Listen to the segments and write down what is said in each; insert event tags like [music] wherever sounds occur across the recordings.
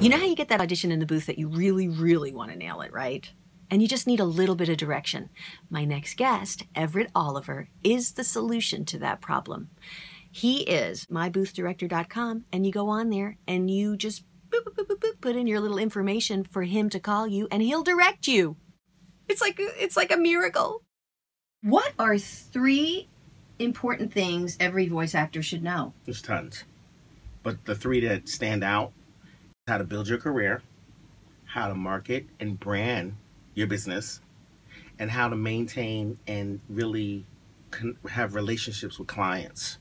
You know how you get that audition in the booth that you really, really want to nail it, right? And you just need a little bit of direction. My next guest, Everett Oliver, is the solution to that problem. He is myboothdirector.com, and you go on there and you just boop, boop, boop, put in your little information for him to call you, and he'll direct you. It's like it's like a miracle. What are three important things every voice actor should know? There's tons. But the three that stand out how to build your career, how to market and brand your business, and how to maintain and really have relationships with clients.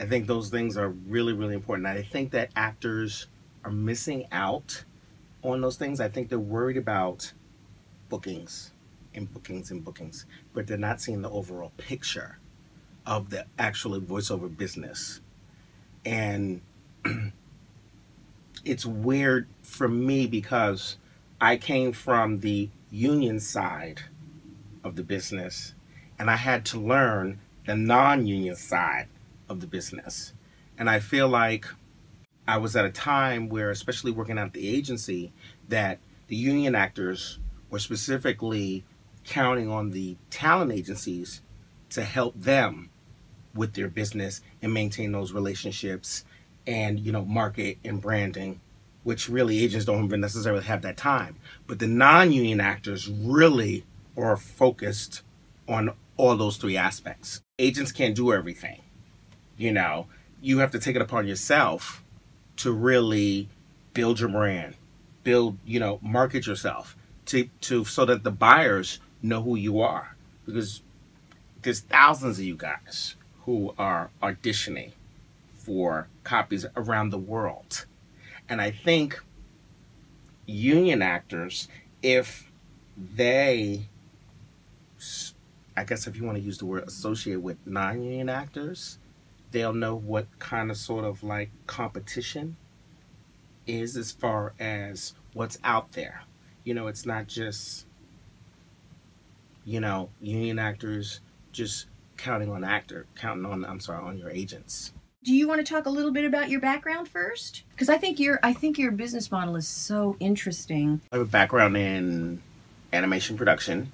I think those things are really, really important. I think that actors are missing out on those things. I think they're worried about bookings and bookings and bookings, but they're not seeing the overall picture of the actual voiceover business. And [clears throat] it's weird for me because I came from the union side of the business and I had to learn the non union side of the business. And I feel like I was at a time where, especially working at the agency, that the union actors were specifically counting on the talent agencies to help them with their business and maintain those relationships and you know market and branding which really agents don't even necessarily have that time. But the non-union actors really are focused on all those three aspects. Agents can't do everything you know? You have to take it upon yourself to really build your brand build you know market yourself to to so that the buyers know who you are. Because there's thousands of you guys who are auditioning for copies around the world. And I think union actors, if they, I guess if you want to use the word associate with non union actors, they'll know what kind of sort of like competition is as far as what's out there. You know, it's not just, you know, union actors just counting on actor, counting on, I'm sorry, on your agents do you want to talk a little bit about your background first? Because I think your I think your business model is so interesting. I have a background in animation production.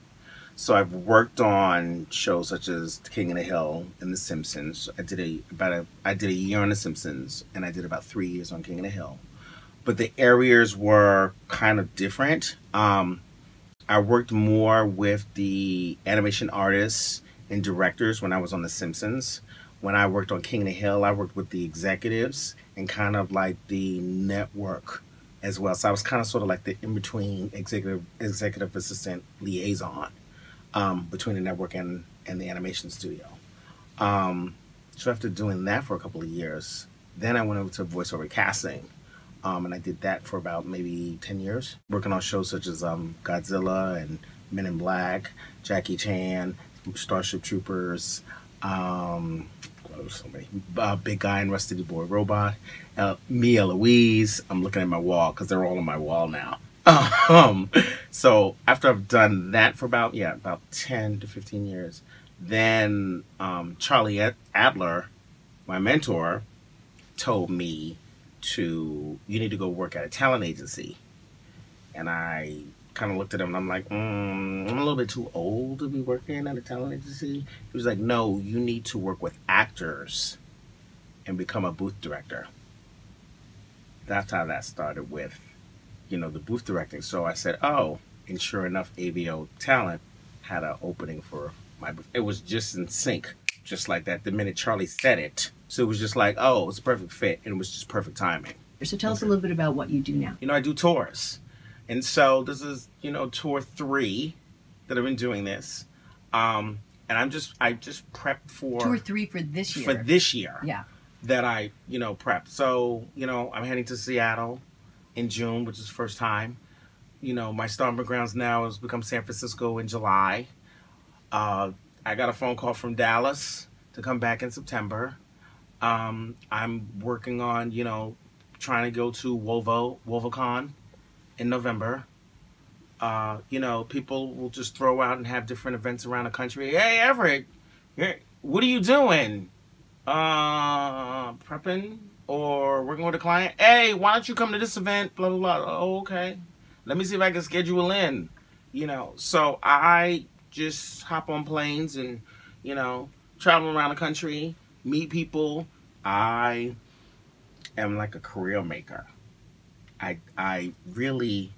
So I've worked on shows such as King of the Hill and The Simpsons. I did a about a I did a year on The Simpsons and I did about three years on King of the Hill. But the areas were kind of different. Um, I worked more with the animation artists and directors when I was on The Simpsons when I worked on King of the Hill, I worked with the executives and kind of like the network as well. So I was kind of sort of like the in between executive executive assistant liaison um, between the network and and the animation studio. Um, so after doing that for a couple of years, then I went over to voiceover casting. Um, and I did that for about maybe 10 years, working on shows such as um, Godzilla and Men in Black, Jackie Chan, Starship Troopers, um, so many. Uh, Big Guy and Rusty the Boy Robot. Uh, Mia Louise. I'm looking at my wall because they're all on my wall now. [laughs] um, so after I've done that for about yeah about 10 to 15 years, then um, Charlie Adler, my mentor, told me to you need to go work at a talent agency, and I kind of looked at him and I'm like, mm, I'm a little bit too old to be working at a talent agency. He was like, no, you need to work with actors and become a booth director. That's how that started with, you know, the booth directing. So I said, oh, and sure enough, AVO Talent had an opening for my booth. It was just in sync, just like that. The minute Charlie said it, so it was just like, oh, it's a perfect fit, and it was just perfect timing. So tell us a little bit about what you do now. You know, I do tours. And so this is, you know, tour three that I've been doing this. Um, and I'm just, I just prepped for tour three for this year. For this year. Yeah. That I, you know, prepped. So, you know, I'm heading to Seattle in June, which is first time. You know, my stomping grounds now has become San Francisco in July. Uh, I got a phone call from Dallas to come back in September. Um, I'm working on, you know, trying to go to Wovo, WoVOCon in November. Uh, you know, people will just throw out and have different events around the country. Hey, Everett, what are you doing? Uh, prepping or working with a client. Hey, why don't you come to this event? Blah blah blah. Oh, okay. Let me see if I can schedule in. You know, so I just hop on planes and you know travel around the country, meet people. I am like a career maker. I I really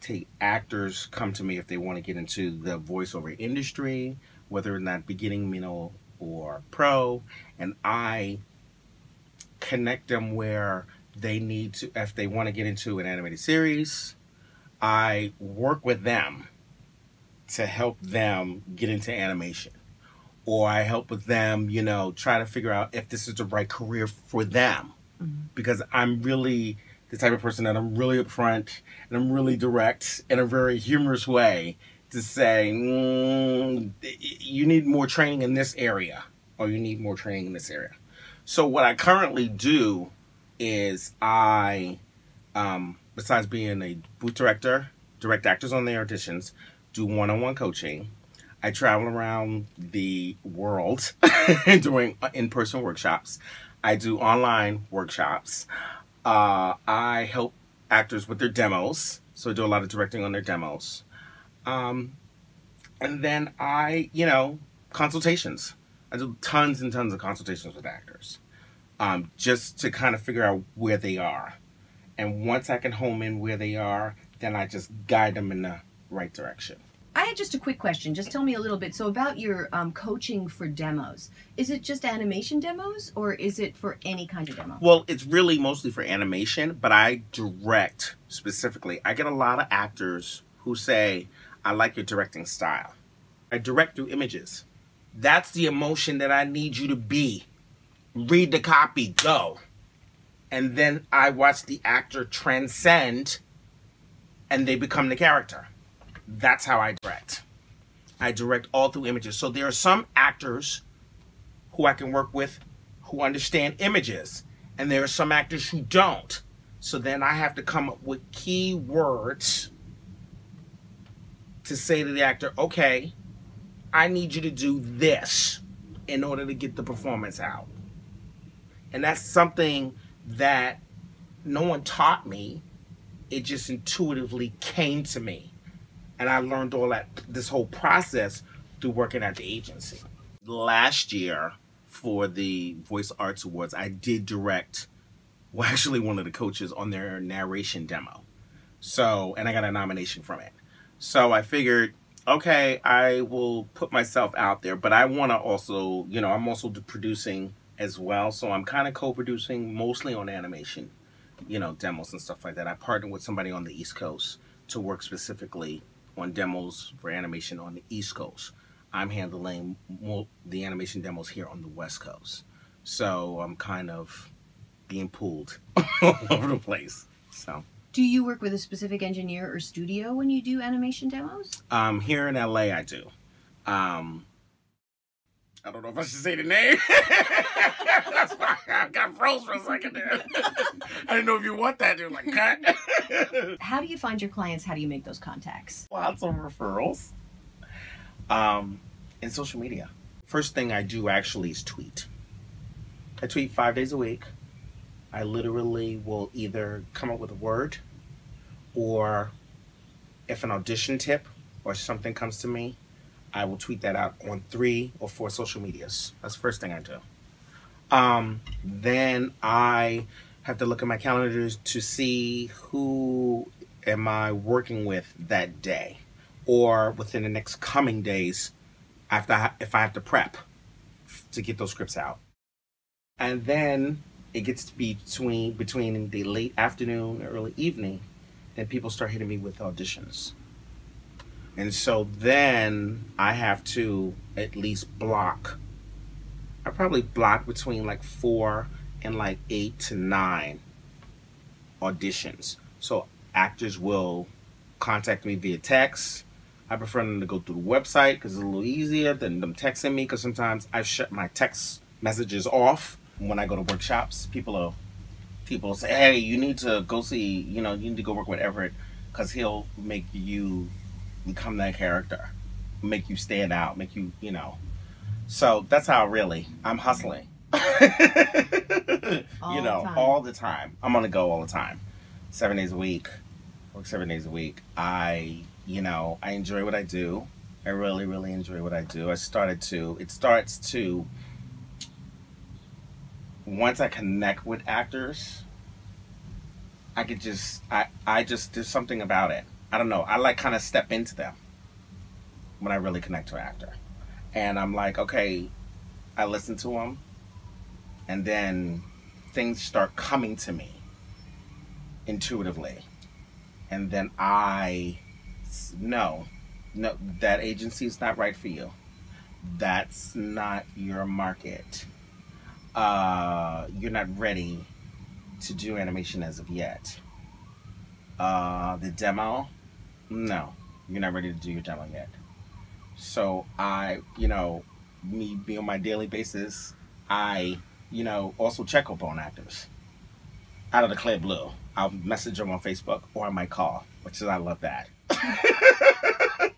take actors come to me if they want to get into the voiceover industry, whether in that beginning, middle, or pro, and I connect them where they need to if they want to get into an animated series. I work with them to help them get into animation. Or I help with them, you know, try to figure out if this is the right career for them. Mm-hmm. Because I'm really the type of person that I'm really upfront and I'm really direct in a very humorous way to say, mm, you need more training in this area or you need more training in this area. So, what I currently do is I, um, besides being a booth director, direct actors on their auditions, do one on one coaching. I travel around the world [laughs] doing in person workshops. I do online workshops. Uh, I help actors with their demos, so I do a lot of directing on their demos. Um, and then I, you know, consultations. I do tons and tons of consultations with actors, um, just to kind of figure out where they are. And once I can home in where they are, then I just guide them in the right direction. I had just a quick question. Just tell me a little bit. So about your um, coaching for demos, is it just animation demos, or is it for any kind of demo? Well, it's really mostly for animation, but I direct specifically. I get a lot of actors who say, "I like your directing style." I direct through images. That's the emotion that I need you to be. Read the copy, go. And then I watch the actor transcend and they become the character. That's how I direct. I direct all through images. So there are some actors who I can work with who understand images, and there are some actors who don't. So then I have to come up with key words to say to the actor, okay, I need you to do this in order to get the performance out. And that's something that no one taught me. It just intuitively came to me. And I learned all that, this whole process through working at the agency. Last year, for the Voice Arts Awards, I did direct, well, [laughs] actually, one of the coaches on their narration demo. So, and I got a nomination from it. So I figured, okay, I will put myself out there, but I want to also, you know, I'm also producing as well. So I'm kind of co producing mostly on animation, you know, demos and stuff like that. I partnered with somebody on the East Coast to work specifically on demos for animation on the East Coast. I'm handling the animation demos here on the West Coast. So I'm kind of being pulled [laughs] all over the place. So. Do you work with a specific engineer or studio when you do animation demos? Um, here in LA, I do. Um, I don't know if I should say the name. [laughs] That's why I got froze for a second there. [laughs] I didn't know if you want that. You're like, cut. [laughs] How do you find your clients? How do you make those contacts? Lots of referrals. Um, in social media. First thing I do actually is tweet. I tweet five days a week. I literally will either come up with a word or if an audition tip or something comes to me, I will tweet that out on three or four social medias. That's the first thing I do. Um, then I have to look at my calendars to see who am I working with that day or within the next coming days after if I have to prep to get those scripts out. And then it gets to be between between the late afternoon and early evening, then people start hitting me with auditions. And so then I have to at least block. I probably block between like four and like eight to nine auditions. So actors will contact me via text. I prefer them to go through the website because it's a little easier than them texting me because sometimes I shut my text messages off when I go to workshops. People are people say, "Hey, you need to go see, you know, you need to go work with Everett because he'll make you become that character, make you stand out, make you, you know. So that's how really I'm hustling. [laughs] You know, all the time. I'm on the go all the time, seven days a week. Work seven days a week. I, you know, I enjoy what I do. I really, really enjoy what I do. I started to. It starts to. Once I connect with actors, I could just. I. I just. There's something about it. I don't know. I like kind of step into them when I really connect to an actor, and I'm like, okay, I listen to them, and then things start coming to me intuitively. And then I know, no that agency is not right for you. That's not your market. Uh you're not ready to do animation as of yet. Uh the demo no you're not ready to do your demo yet so i you know me being on my daily basis i you know, also check up on actors. Out of the clear blue. I'll message them on Facebook or I might call, which is I love that. [laughs]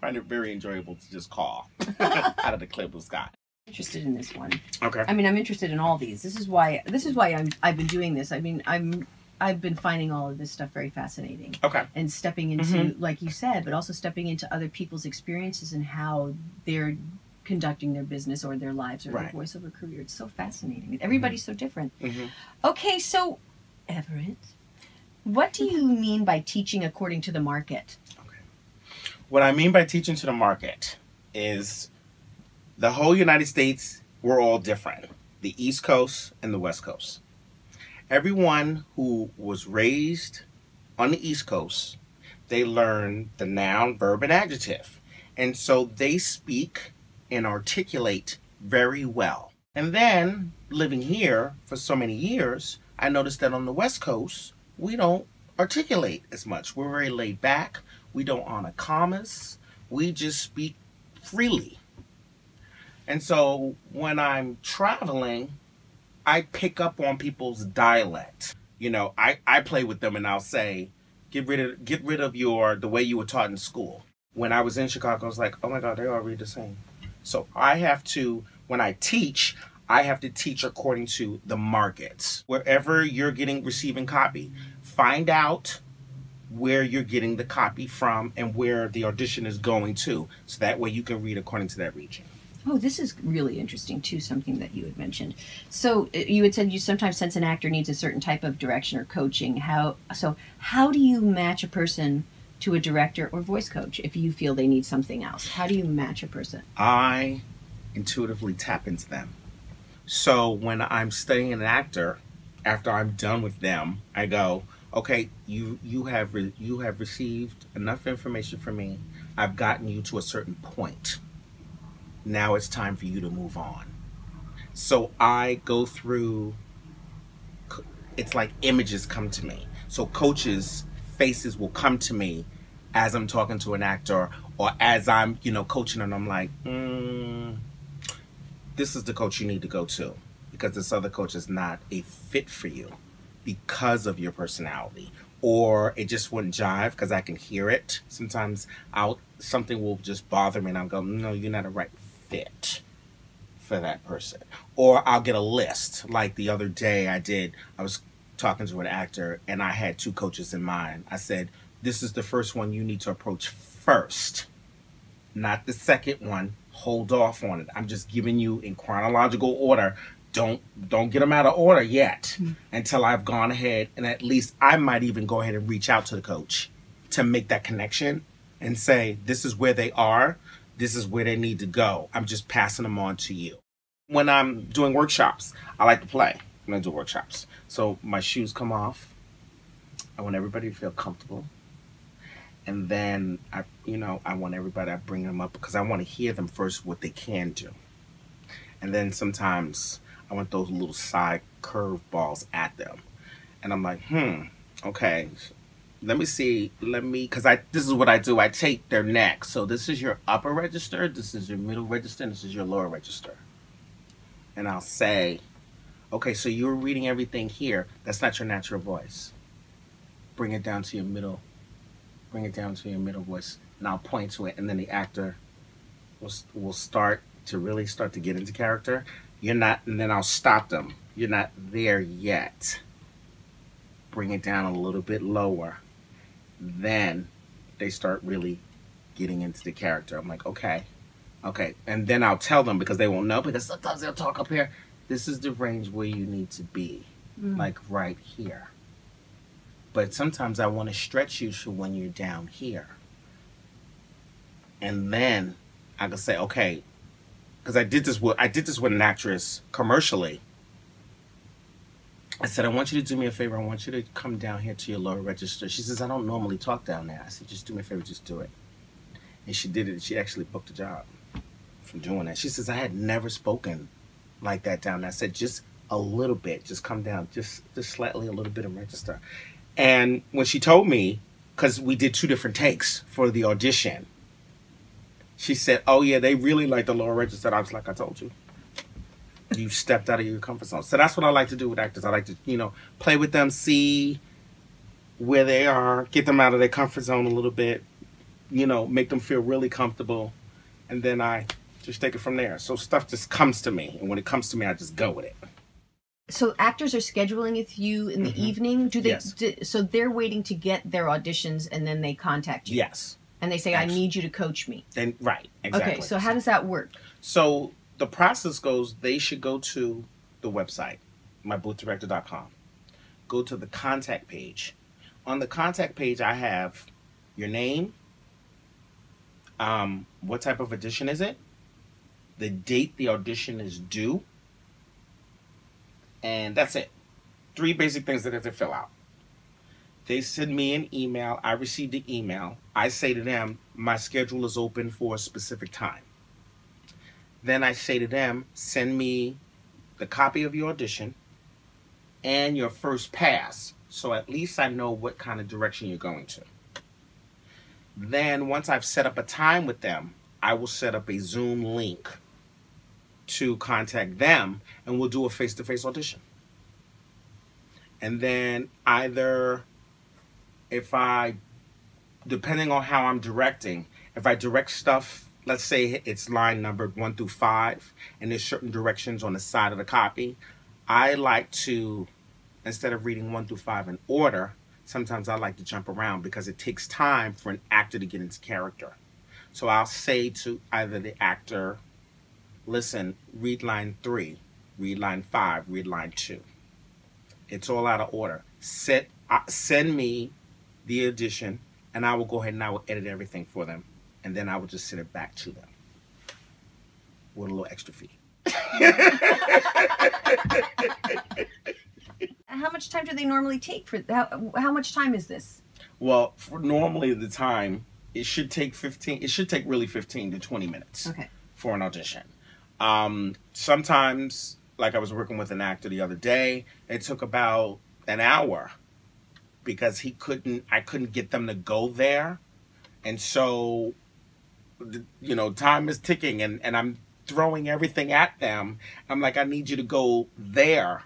Find it very enjoyable to just call [laughs] out of the clear blue sky. interested in this one. Okay. I mean, I'm interested in all these. This is why. This is why I'm. I've been doing this. I mean, I'm. I've been finding all of this stuff very fascinating Okay. and stepping into, Mhm. like you said, but also stepping into other people's experiences and how they're conducting their business or their lives or Right. their voiceover career. It's so fascinating. Everybody's so different. hmm Okay, so Everett, what do you mean by teaching according to the market? Okay. What I mean by teaching to the market is the whole United States, we're all different. The East Coast and the West Coast. Everyone who was raised on the East Coast, they learn the noun, verb, and adjective. And so they speak and articulate very well. And then living here for so many years, I noticed that on the West Coast, we don't articulate as much. We're very laid back. We don't honor commas. We just speak freely. And so when I'm traveling, I pick up on people's dialect. You know, I, I play with them and I'll say, get rid of get rid of your the way you were taught in school. When I was in Chicago, I was like, oh my God, they all read the same. So I have to when I teach, I have to teach according to the markets. Wherever you're getting receiving copy, find out where you're getting the copy from and where the audition is going to. So that way you can read according to that region. Oh, this is really interesting too. Something that you had mentioned. So uh, you had said you sometimes sense an actor needs a certain type of direction or coaching. How so? How do you match a person to a director or voice coach if you feel they need something else? How do you match a person? I intuitively tap into them. So when I'm studying an actor, after I'm done with them, I go, okay, you you have you have received enough information from me. I've gotten you to a certain point. Now it's time for you to move on. So I go through. It's like images come to me. So coaches' faces will come to me as I'm talking to an actor or as I'm, you know, coaching and I'm like, mm, this is the coach you need to go to because this other coach is not a fit for you because of your personality or it just wouldn't jive because I can hear it. Sometimes I'll something will just bother me and I'll go, no, you're not a right fit for that person. Or I'll get a list. Like the other day I did, I was talking to an actor and I had two coaches in mind. I said, this is the first one you need to approach first, not the second one. Hold off on it. I'm just giving you in chronological order. Don't don't get them out of order yet hmm. until I've gone ahead and at least I might even go ahead and reach out to the coach to make that connection and say this is where they are, this is where they need to go. I'm just passing them on to you. When I'm doing workshops, I like to play when I do workshops. So my shoes come off. I want everybody to feel comfortable and then I, you know, I want everybody. I bring them up because I want to hear them first what they can do, and then sometimes I want those little side curve balls at them, and I'm like, hmm, okay, let me see, let me, because I this is what I do. I take their neck. So this is your upper register, this is your middle register, this is your lower register, and I'll say, okay, so you're reading everything here. That's not your natural voice. Bring it down to your middle bring it down to your middle voice and I'll point to it and then the actor will, will start to really start to get into character you're not and then I'll stop them you're not there yet. Bring it down a little bit lower. Then they start really getting into the character. I'm like, okay, okay. And then I'll tell them because they won't know because sometimes they'll talk up here. This is the range where you need to be, Mm. like right here. But sometimes I want to stretch you to when you're down here. And then I can say, okay, because I did this with I did this with an actress commercially. I said, I want you to do me a favor. I want you to come down here to your lower register. She says, I don't normally talk down there. I said, just do me a favor, just do it. And she did it. She actually booked a job from doing that. She says, I had never spoken like that down there. I said, just a little bit, just come down, just just slightly a little bit of register. And when she told me, because we did two different takes for the audition, she said, "Oh yeah, they really like the lower register." I was like, "I told you, you stepped out of your comfort zone." So that's what I like to do with actors. I like to, you know, play with them, see where they are, get them out of their comfort zone a little bit, you know, make them feel really comfortable, and then I just take it from there. So stuff just comes to me, and when it comes to me, I just go with it. So actors are scheduling with you in the Mhm. evening. Do they? Yes. do- so they're waiting to get their auditions, and then they contact you. Yes, And they say, "I need you to coach me." then right, exactly. Okay. So how does that work? So the process goes, they should go to the website, myboothdirector.com. Go to the contact page. On the contact page, I have your name, um, what type of audition is it, the date the audition is due, and that's it. Three basic things that they have to fill out. They send me an email. I receive the email. I say to them, my schedule is open for a specific time. Then I say to them, send me the copy of your audition and your first pass. So at least I know what kind of direction you're going to. Then once I've set up a time with them, I will set up a Zoom link to contact them and we'll do a face to face audition. And then either if I, depending on how I'm directing, if I direct stuff, let's say it's line numbered one through five, and there's certain directions on the side of the copy, I like to, instead of reading one through five in order, sometimes I like to jump around because it takes time for an actor to get into character. So I'll say to either the actor, listen, read line three, read line five, read line two. It's all out of order. Set, uh, send me the edition, and I will go ahead and I will edit everything for them, and then I would just send it back to them with a little extra fee. [laughs] How much time do they normally take for? How, how much time is this? Well, for normally the time it should take fifteen. It should take really fifteen to twenty minutes. Okay. for an audition. Um, sometimes, like I was working with an actor the other day, it took about an hour because he couldn't. I couldn't get them to go there, and so, you know, time is ticking, and and I'm throwing everything at them. I'm like, I need you to go there.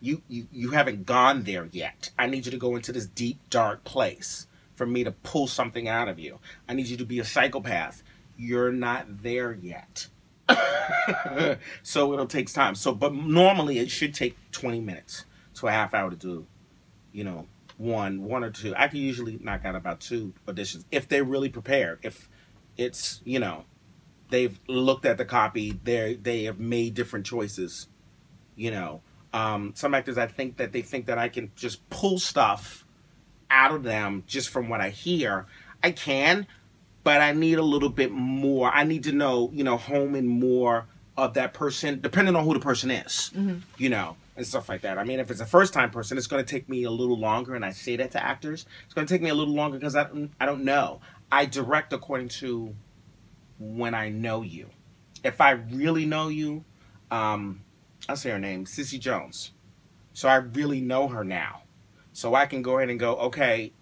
You you you haven't gone there yet. I need you to go into this deep dark place for me to pull something out of you. I need you to be a psychopath you're not there yet. [laughs] so it'll take time. So, but normally it should take 20 minutes to a half hour to do, you know, one, one or two. I can usually knock out about two auditions if they're really prepared. If it's, you know, they've looked at the copy, they they have made different choices, you know. Um, some actors, I think that they think that I can just pull stuff out of them just from what I hear. I can, but I need a little bit more. I need to know, you know, home in more of that person, depending on who the person is, you know, and stuff like that. I mean, if it's a first time person, it's going to take me a little longer, and I say that to actors. It's going to take me a little longer because I don't, I don't know. I direct according to when I know you. If I really know you, um, I'll say her name, Cissy Jones. So I really know her now. So I can go ahead and go, okay,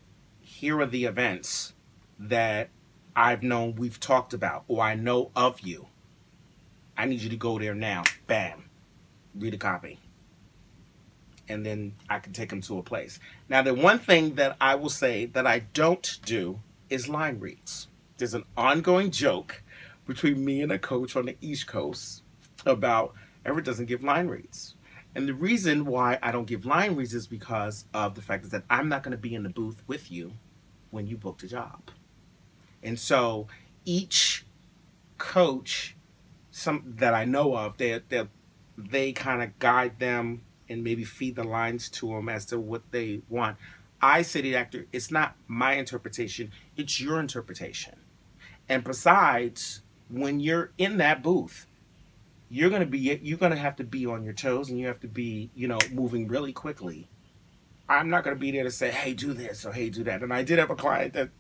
here are the events that I've known we've talked about, or I know of you. I need you to go there now. Bam. Read a copy. And then I can take them to a place. Now, the one thing that I will say that I don't do is line reads. There's an ongoing joke between me and a coach on the East Coast about Everett doesn't give line reads. And the reason why I don't give line reads is because of the fact is that I'm not going to be in the booth with you when you booked a job. And so each coach some that I know of, they they they kind of guide them and maybe feed the lines to them as to what they want. I say the actor, it's not my interpretation, it's your interpretation. And besides, when you're in that booth, you're gonna be you're gonna have to be on your toes and you have to be, you know, moving really quickly. I'm not gonna be there to say, hey, do this or hey, do that. And I did have a client that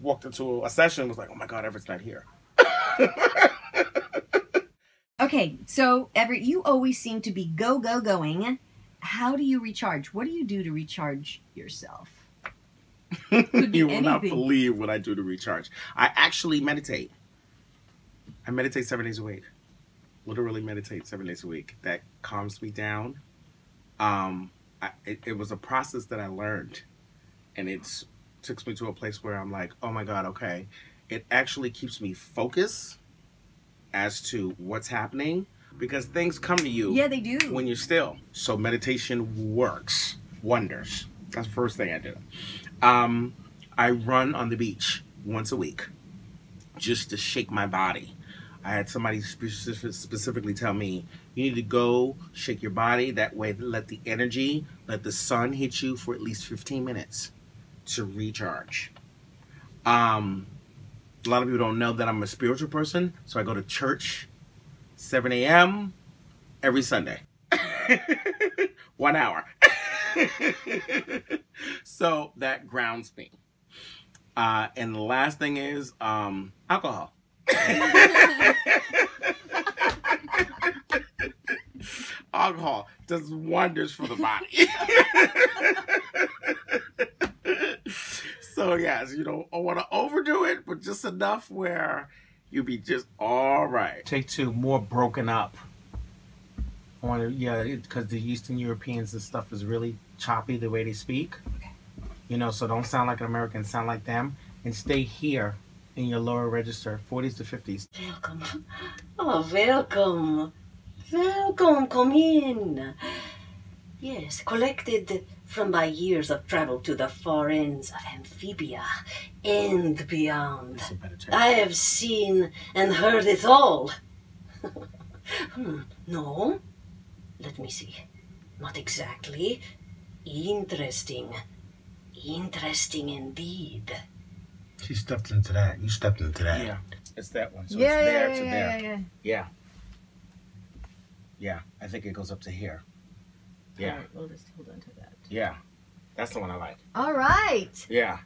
walked into a session and was like, oh my God, Everett's not here. [laughs] okay, so Everett, you always seem to be go, go, going. How do you recharge? What do you do to recharge yourself? You will not believe what I do to recharge. I actually meditate. I meditate seven days a week. Literally meditate seven days a week. That calms me down. Um, I, it, it was a process that I learned, and it took me to a place where I'm like, oh my god, okay. It actually keeps me focused as to what's happening because things come to you. Yeah, they do. When you're still. So meditation works wonders. That's the first thing I do. Um, I run on the beach once a week just to shake my body. I had somebody specific, specifically tell me you need to go shake your body. That way, let the energy, let the sun hit you for at least 15 minutes to recharge. Um, a lot of people don't know that I'm a spiritual person, so I go to church 7 a.m. every Sunday. [laughs] One hour. [laughs] [laughs] so that grounds me. Uh, and the last thing is um, alcohol. [laughs] alcohol does wonders for the body. [laughs] so yes, you don't want to overdo it, but just enough where you'll be just all right. Take two, more broken up. I want to, yeah, because the Eastern Europeans and stuff is really choppy the way they speak. Okay. You know, so don't sound like an American, sound like them, and stay here in your lower register, 40s to 50s. Welcome. Oh, welcome. Welcome, come in. Yes, collected from my years of travel to the far ends of Amphibia and beyond. I have seen and heard it all. [laughs] hmm, no, let me see. Not exactly. Interesting. Interesting indeed. She stepped into that. You stepped into that. Yeah, it's that one. So yeah, it's there yeah, to yeah, there. yeah, yeah. Yeah. Yeah, I think it goes up to here. Yeah. All right, we'll just hold on to that. Yeah. That's the one I like. All right. Yeah.